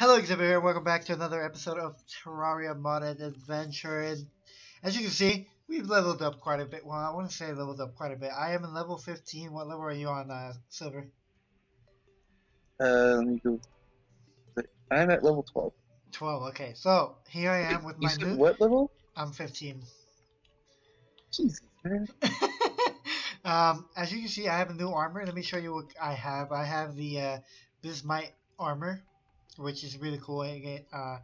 Hello, Exhibit here. Welcome back to another episode of Terraria Modded Adventure. And as you can see, we've leveled up quite a bit. Well, I want to say leveled up quite a bit. I am in level 15. What level are you on, uh, Silver? Uh, let me go. I'm at level 12. 12. Okay, so here I am with You my new. what level? I'm 15. Jesus, man. um, as you can see, I have a new armor. Let me show you what I have. I have the uh, Bismite armor, which is really cool. Get, uh,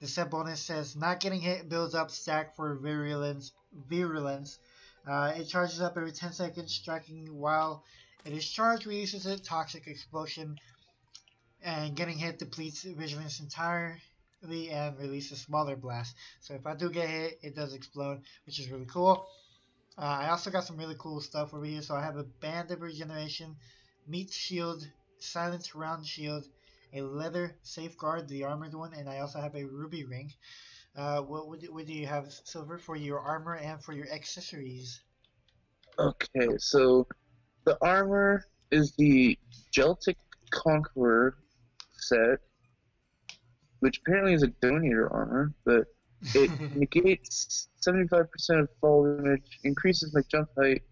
the set bonus says not getting hit builds up stack for virulence. Virulence. Uh, it charges up every 10 seconds, striking while it is charged, releases a toxic explosion, and getting hit depletes vigilance entirely and releases smaller blast. So if I do get hit, it does explode, which is really cool. Uh, I also got some really cool stuff over here. So I have a band of regeneration, meat shield, silence round shield, a leather safeguard, the armored one, and I also have a ruby ring. Uh, what, do, what do you have, Silver, for your armor and for your accessories? Okay, so the armor is the Geltic Conqueror set, which apparently is a donator armor, but it negates 75% of fall damage, increases my jump height,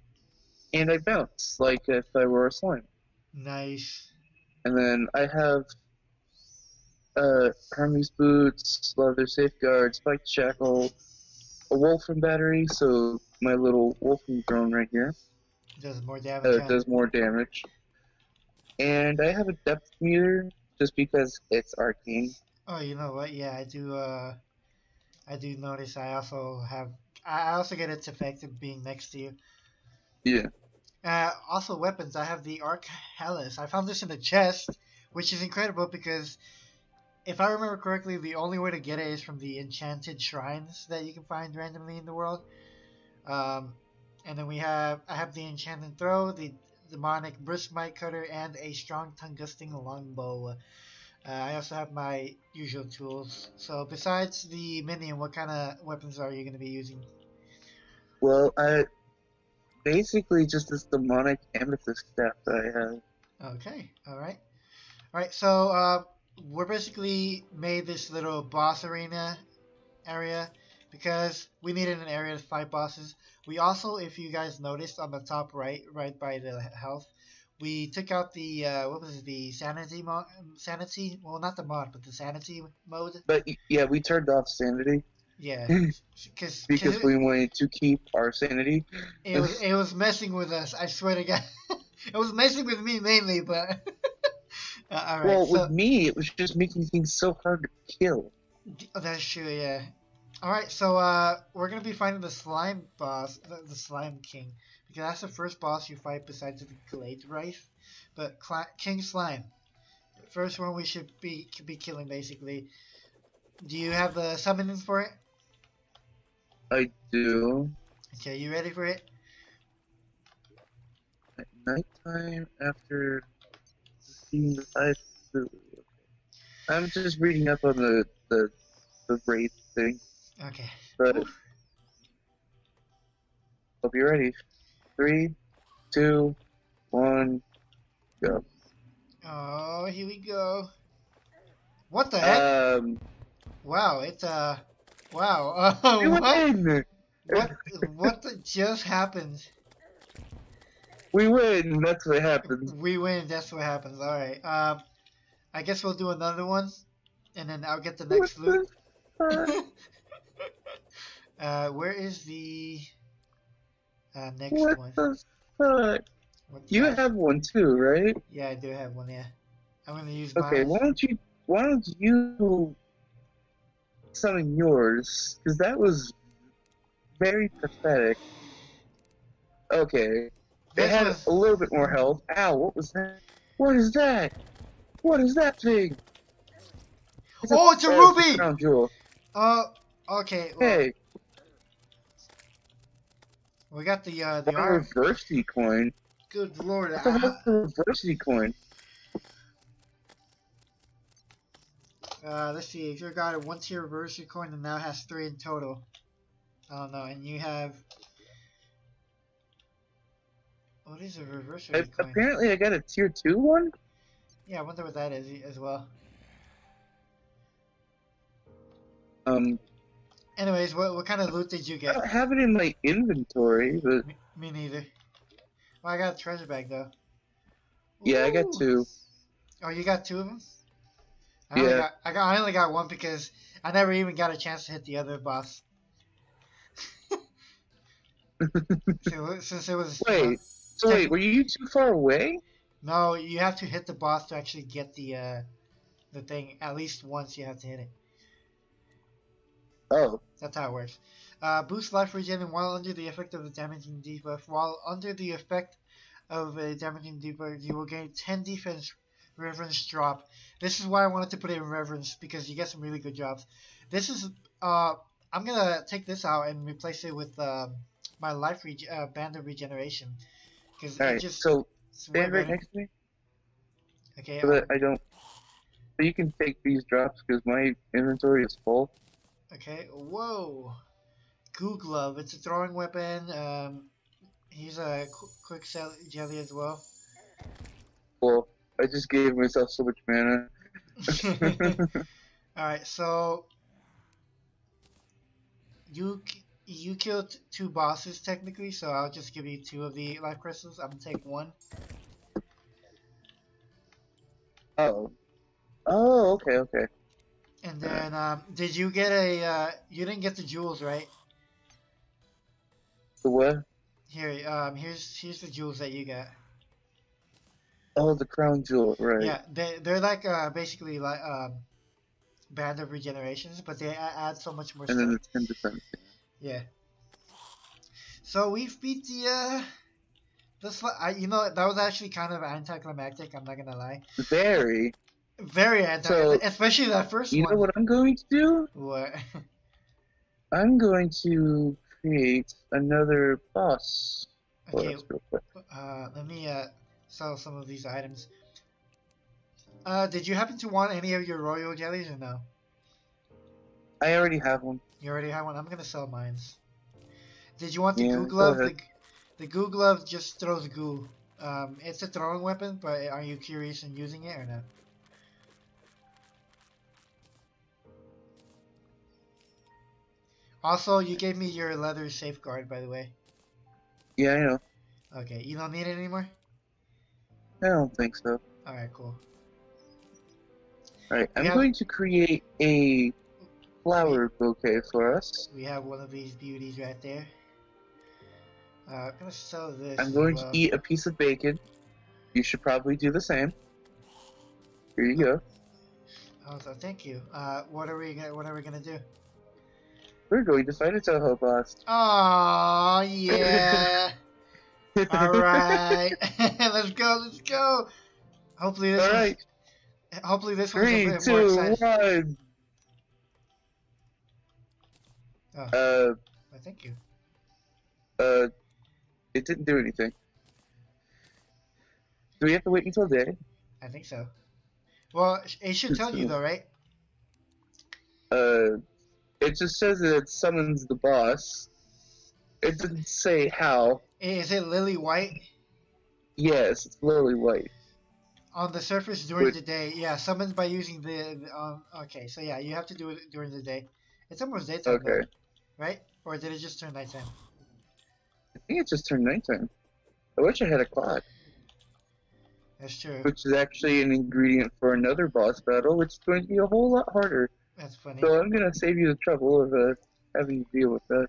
and I bounce like if I were a slime. nice. And then I have uh, Hermes boots, leather safeguard, spiked shackle, a wolfen battery, so my little wolfen drone right here Does more damage. uh, does more damage. And I have a depth meter just because it's arcane. Oh, you know what? Yeah, I do. Uh, I do notice. I also have. I also get its effect of being next to you. Yeah. Uh, also weapons. I have the Arc Hellas. I found this in the chest, which is incredible because, if I remember correctly, the only way to get it is from the enchanted shrines that you can find randomly in the world. Um, and then we have. I have the enchanted throw, the demonic bismite cutter, and a strong tungsten longbow. Uh, I also have my usual tools. So besides the minion, what kind of weapons are you going to be using? Well, I basically just this demonic amethyst staff that I have. Okay, all right, all right. So uh, we're basically made this little boss arena area because we needed an area to fight bosses. We also, if you guys noticed on the top right, right by the health, we took out the uh, what was it, the sanity mod, sanity. Well, not the mod, but the sanity mode. But yeah, we turned off sanity Yeah, because because we wanted to keep our sanity. it was it was messing with us. I swear to God, it was messing with me mainly. But uh, all right, well, so. with me, it was just making things so hard to kill. Oh, that's true, yeah. Alright, so uh, we're gonna be fighting the slime boss, the, the slime king, because that's the first boss you fight besides the Glade Wraith. But Cla- King Slime, first one we should be be killing basically. Do you have the summoning for it? I do. Okay, you ready for it? At nighttime after five. I'm just reading up on the the the raid thing, Okay. but Oof. hope you're ready. Three, two, one, go. Oh, here we go. What the heck? Um, wow, it's uh, wow. Uh, what? What? What the just happened? We win. That's what happens. We win. That's what happens. All right. Um, I guess we'll do another one, and then I'll get the next What loot. the fuck? uh, where is the uh, next What one? the fuck? You have one too, right? Yeah, I do have one. Yeah, I'm gonna use Okay. mine. Why don't you? Why don't you summon yours? Because that was very pathetic. Okay. They had was- a little bit more health. Ow! What was that? What is that? What is that thing? Oh, it's a uh, ruby! Crown jewel. Oh, okay. Well, Hey, we got the uh, the a arm. reversey coin. Good lord. What the Uh, hell's a reversey coin? uh, let's see. If you got a one tier reverse coin and now has three in total. I don't know. And you have. What is a reverse I, apparently, I got a tier two one. Yeah, I wonder what that is as well. Um, Anyways, what what kind of loot did you get? I don't have it in my inventory, but Me, me neither. Well, I got a treasure bag though. yeah, I got Ooh. two. Oh, you got two of them? I only Yeah. got, I got I only got one because I never even got a chance to hit the other boss. so, since it was Wait, so wait, were you too far away? no, you have to hit the boss to actually get the uh, the thing. At least once you have to hit it. Oh, That's how it works. Uh, boost life regen while under the effect of the damaging debuff. While under the effect of a damaging debuff, you will gain 10 defense reverence drop. This is why I wanted to put it in reverence because you get some really good jobs. This is uh, I'm gonna take this out and replace it with um my life reg- uh, band of regeneration because all right. just So stand right next to me Okay, so that I don't. So you can take these drops because my inventory is full. Okay, whoa. Goo Glove, it's a throwing weapon. Um, he's a qu- quick sell- jelly as well. Well, I just gave myself so much mana. Alright, so you you killed two bosses technically, so I'll just give you two of the life crystals. I'm gonna take one. oh. Oh, okay, okay. And then, um, did you get a? Uh, you didn't get the jewels, right? The what? Here, um, here's here's the jewels that you got. Oh, the crown jewel, right? Yeah, they they're like uh basically like um band of regenerations, but they add so much more And then stuff. the ten percent. Yeah. So we've beat the uh the sli- I, you know that was actually kind of anticlimactic. I'm not gonna lie. Very. Very anti, So, especially that first You one. You know what I'm going to do? What? I'm going to create another boss. okay, us real quick. uh, let me uh sell some of these items. Uh, did you happen to want any of your royal jellies or no? I already have one. You already have one. I'm gonna sell mines. Did you want the Yeah, goo go glove? The, the goo glove just throws goo. Um, it's a throwing weapon, but are you curious in using it or not? Also, you gave me your leather safeguard, by the way. Yeah, I know. Okay, you don't need it anymore. I don't think so. All right, cool. Alright, I'm going to create a flower bouquet for us. We have one of these beauties right there. Uh, I'm gonna sell this. I'm going well. to eat a piece of bacon. You should probably do the same. Here you go. Oh, so thank you. Uh, what are we gonna What are we gonna do? We're going to fight a Touhou boss. Oh yeah. All right, let's go, let's go. Hopefully this. All right. Hopefully this one's a Three, bit more exciting. one. Oh. Uh, thank you. uh, it didn't do anything. Do we have to wait until day? I think so. Well, it should tell you though, right? Uh, it just says that it summons the boss. It didn't say how. Is it lily white Yes, it's lily white. on the surface during Wait. the day? Yeah, summoned by using the. the um, okay, so yeah, you have to do it during the day. It's almost daytime, though, Okay. Right? Or did it just turn nighttime? I think it just turned nighttime. I wish I had a clock, That's true. which is actually an ingredient for another boss battle, which is going to be a whole lot harder. That's funny. So I'm gonna save you the trouble of uh, having to deal with that.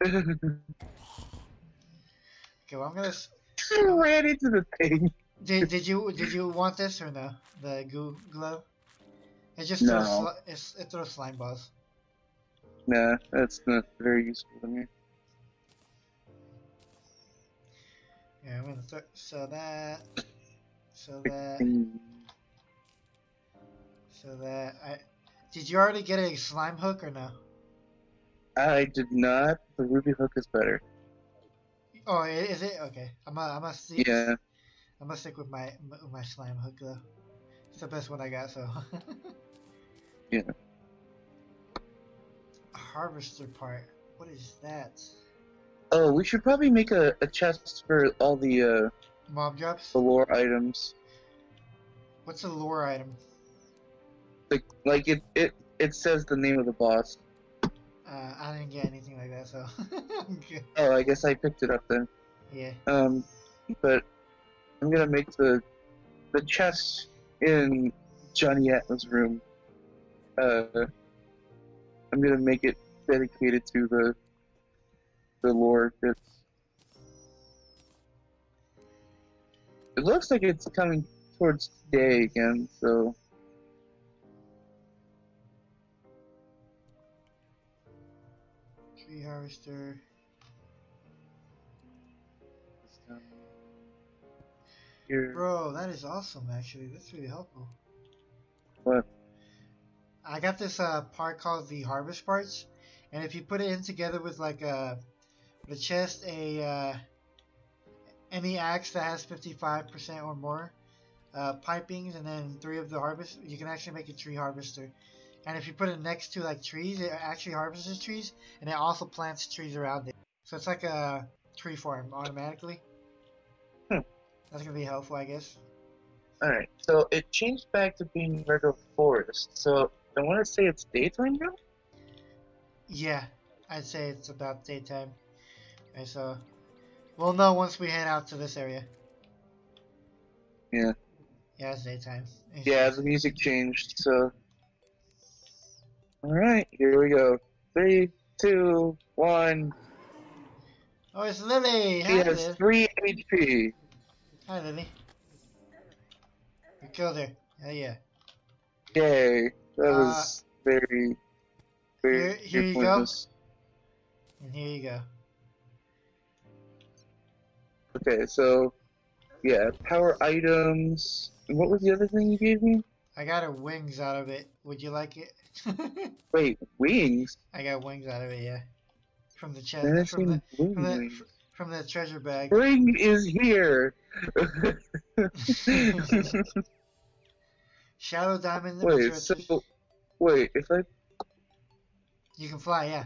Okay, well I'm gonna. s- ran into the thing. Did, did you did you want this or no? The goo glove. It just No. throws it throws slime balls. Nah, that's not very useful to me. Yeah, I'm gonna th- sell that. Sell that. So that I. Did you already get a slime hook or no? I did not. The ruby hook is better. Oh, is it okay? I'm gonna I'm gonna stick. Yeah. I'm gonna stick with my with my slime hook though. It's the best one I got. So. Yeah. Harvester part. What is that? Oh, we should probably make a, a chest for all the uh, Mob drops. the lore items. What's a lore item? Like, like it, it, it says the name of the boss. Uh, I didn't get anything like that, so. Oh, I guess I picked it up then. Yeah. Um, but I'm gonna make the the chest in Johnny Atlas' room. Uh, I'm gonna make it dedicated to the the Lord. That's. It looks like it's coming towards day again, so. Tree harvester. Here. Bro, that is awesome actually. That's really helpful. What? I got this uh, part called the harvest parts, and if you put it in together with like a the chest, a uh, any axe that has 55% or more uh, pipings, and then three of the harvest, you can actually make a tree harvester. And if you put it next to like trees, it actually harvests trees, and it also plants trees around it. So it's like a tree farm automatically. Hmm. That's gonna be helpful, I guess. Alright, so it changed back to being regular forest. So I want to say it's daytime now? Yeah, I'd say it's about daytime. Okay, so we'll know once we head out to this area. Yeah. Yeah, it's daytime. Yeah, the music changed, so. Alright, here we go. Three, two, one. Oh, it's Lily. He Hi, has Lily. three HP. Hi, Lily. We killed her. Hell yeah. Yay. That Uh, was very, very, here- here you go. pointless. And here you go. Okay, so, yeah, power items. What was the other thing you gave me? I got her wings out of it. Would you like it? Wait, wings? I got wings out of it, yeah. From the chest. From the, from the, from the treasure bag. Spring is here! Shadow diamond. wait, so, wait, if I You can fly, yeah.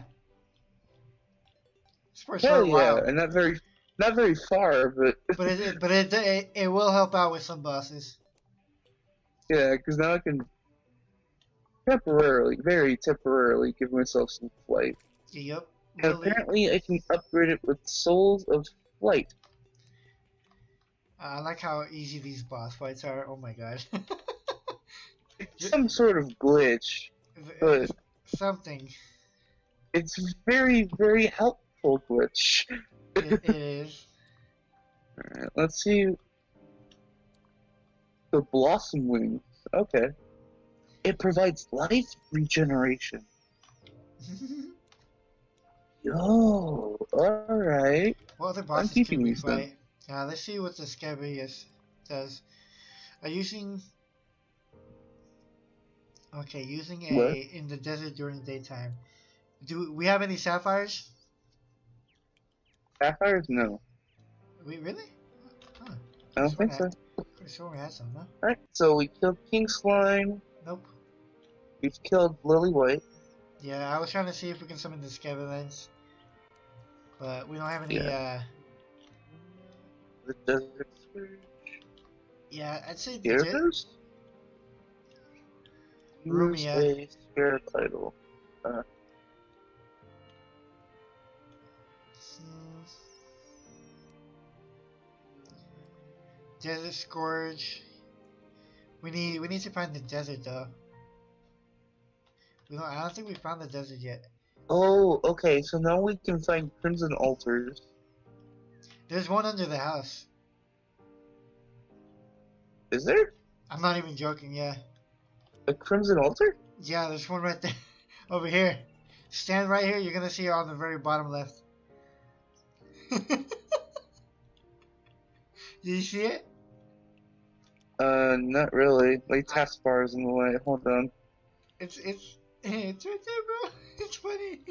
It's for a Hell yeah, while. and not very, not very far, but But it, it- but it, it it will help out with some bosses. yeah, because now I can temporarily, very temporarily, give myself some flight. Yep. And Lily, apparently, I can upgrade it with Souls of Flight. I like how easy these boss fights are. Oh my god. Some sort of glitch, but Something. it's very, very helpful glitch. It, it is. Alright, let's see. The Blossom Wings. Okay. It provides life regeneration. Yo, alright. what other bosses keeping can then. fight? Uh, let's see what the Scarabeus does. Uh, using. Okay, using a What? in the desert during the daytime. Do we have any sapphires? Sapphires? No. We really? Huh. I don't think so. Pretty sure we had some, no? Alright, so we killed King Slime. Nope. We've killed Lily White. Yeah, I was trying to see if we can summon the Scavengers, but we don't have any. Yeah. uh The Desert. Yeah, I'd say legit. Use a Spirit Idol. Hmm. Desert Scourge. We need we need to find the desert though. We don't. I don't think we found the desert yet. Oh, okay, so now we can find Crimson Altars. There's one under the house. Is there? I'm not even joking. Yeah, A Crimson Altar? yeah. There's one right there, over here. Stand right here. You're gonna see it on the very bottom left. Do you see it? Uh, not really. My taskbar is in the way. Hold on. It's it's it's right there, bro. It's funny.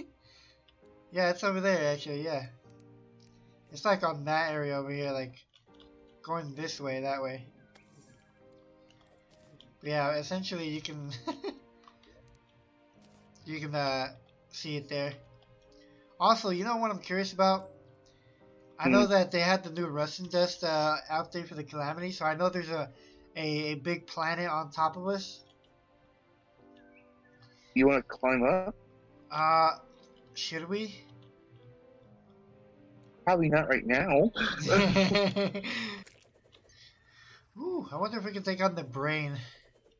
Yeah, it's over there actually. Yeah, it's like on that area over here, like going this way, that way. Yeah, essentially you can you can uh, see it there. Also, you know what I'm curious about? I know Hmm. that they had the new Rust and Dust uh, update for the Calamity, so I know there's a, a, a big planet on top of us. You want to climb up? Uh, Should we? Probably not right now. Ooh, I wonder if we can take on the brain.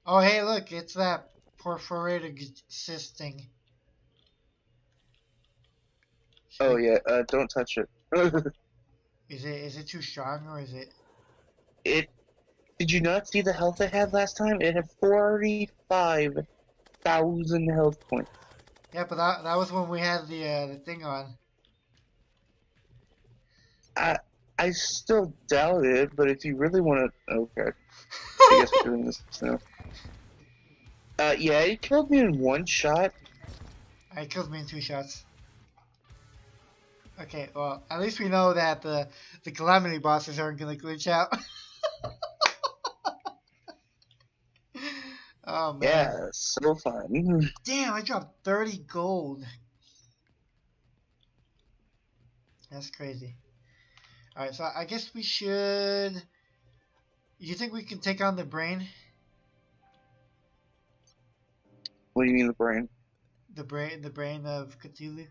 Oh, hey, look, it's that perforated cysting. oh yeah, uh, don't touch it. Is it is it too strong or is it? it. Did you not see the health it had last time? It had forty-five thousand health points. Yeah, but that that was when we had the uh, the thing on. I still doubt it, but if you really want to, okay. I guess we're doing this now. Uh, yeah, he killed me in one shot. I killed me in two shots. Okay, well, at least we know that the the calamity bosses aren't gonna glitch out. oh man. Yeah, so fun. Damn, I dropped 30 gold. That's crazy. Alright, so I guess we should. You think we can take on the brain? What do you mean the brain? The brain, the brain of Cthulhu,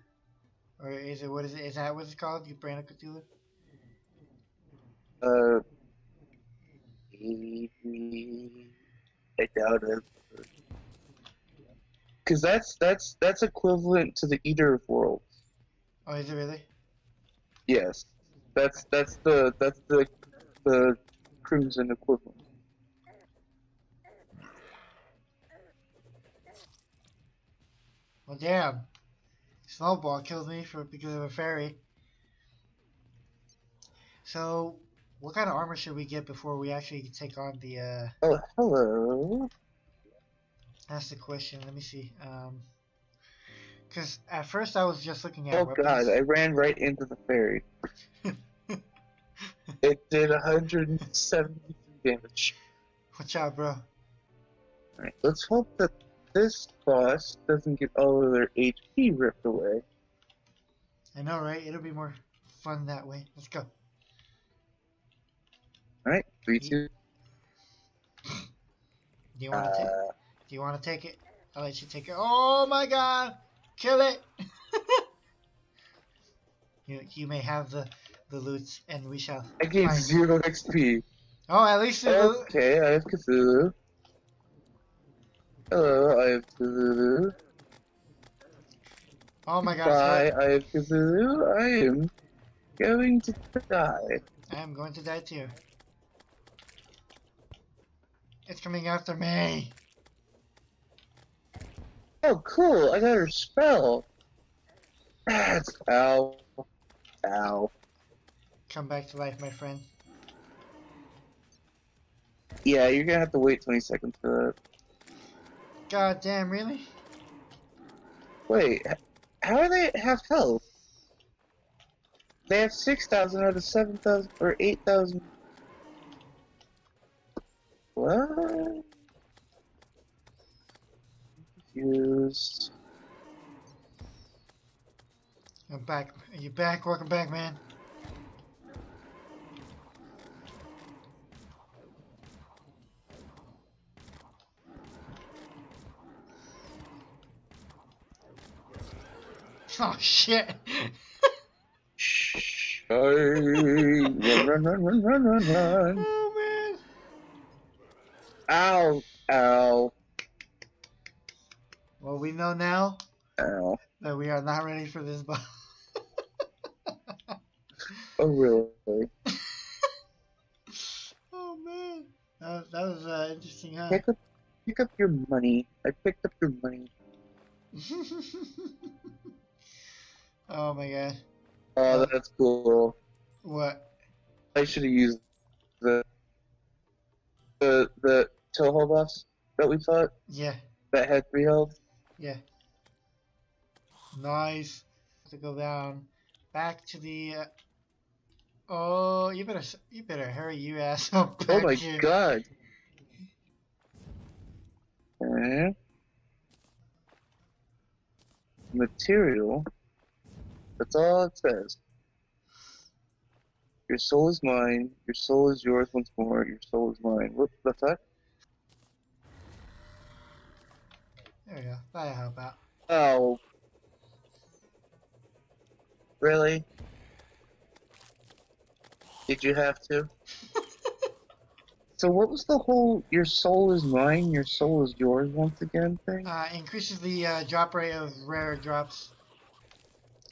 or is it what is it? Is that what it's called? The brain of Cthulhu? Uh, maybe. I doubt it. Cause that's that's that's equivalent to the Eater of Worlds. Oh, is it really? Yes, that's that's the that's the the Crimson equivalent. Well, damn. Snowball killed me for because of a fairy. So, what kind of armor should we get before we actually take on the? uh Oh, hello. That's the question. Let me see. Um, because at first I was just looking at Oh weapons. god, I ran right into the fairy. it did 173 damage. Watch out, bro. Alright, let's hope that this boss doesn't get all of their HP ripped away. I know, right? It'll be more fun that way. Let's go. Alright, 3, 2, Do you want to take? uh, Do you want to take it? I'll let you take it. Oh my God! Kill it! you you may have the the loot, and we shall. I gained 0 XP. Oh, at least. Okay, I have Cthulhu. Hello, I have Cthulhu. Oh my God! Bye, I have Cthulhu. I am going to die. I am going to die too. It's coming after me. Oh, cool, I got her spell. That's ow. Ow. Come back to life, my friend. Yeah, you're gonna have to wait 20 seconds for God damn, really? Wait, how are they half health? They have 6,000 out of 7,000 or 8,000. What? Confused. I'm back. Are you back? Welcome back, man. Oh shit! Shh. Run, run, run, run, run, run, run. oh man! Ow, ow, Well, we know now ow. that we are not ready for this boss. Oh, really? oh man, that, that was uh, interesting, huh? Pick up, pick up your money. I picked up your money. oh my god. Oh, that's cool. What? I should have used the the the Touhou boss that we fought Yeah, that had three health. yeah. Nice. To go down, back to the. Uh... Oh, you better, you better hurry, you asshole. Oh my here. god. Material. That's all it says. Your soul is mine. Your soul is yours once more. Your soul is mine. What? That's that? There we go. That'll help out. Oh. Really? Did you have to? so what was the whole "your soul is mine, your soul is yours" once again thing? Uh, increases the uh, drop rate of rare drops.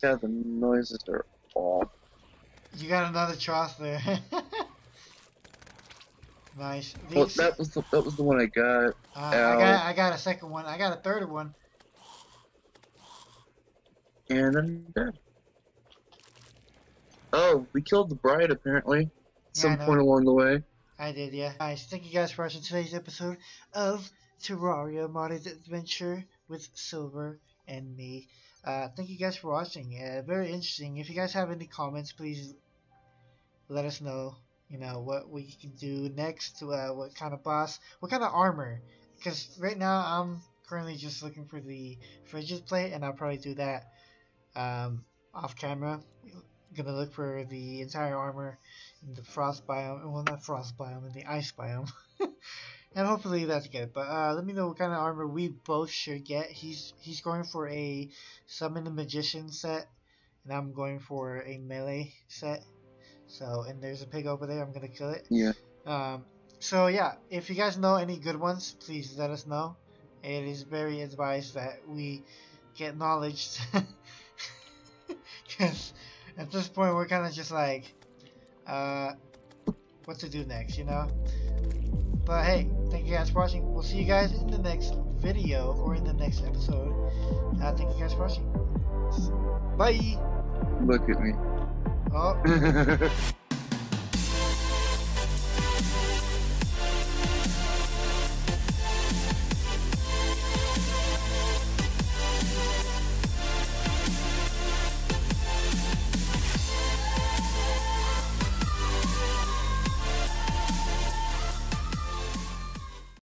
Yeah, the noises are off. You got another trough there. nice. Well, that was the that was the one I got. uh, I got I got a second one. I got a third one. And I'm dead. Oh, we killed the bride apparently. At Yeah, some point along the way. I did, yeah. Nice. Thank you guys for watching today's episode of Terraria Modded Adventure with Silver and me. Uh, thank you guys for watching. Uh, very interesting. If you guys have any comments, please let us know. You know what we can do next. Uh, what kind of boss? What kind of armor? Because right now I'm currently just looking for the frigid plate, and I'll probably do that um, off camera. Gonna look for the entire armor in the frost biome. Well, not frost biome, in the ice biome. and hopefully that's good. But uh, let me know what kind of armor we both should get. He's he's going for a summon the magician set, and I'm going for a melee set. So, and there's a pig over there. I'm gonna kill it. Yeah. Um, so yeah, if you guys know any good ones, please let us know. It is very advised that we get knowledge, because at this point we're kind of just like, uh, what to do next, you know. But hey, you guys for watching. We'll see you guys in the next video or in the next episode. Uh, thank you guys for watching. Bye. Look at me. Oh.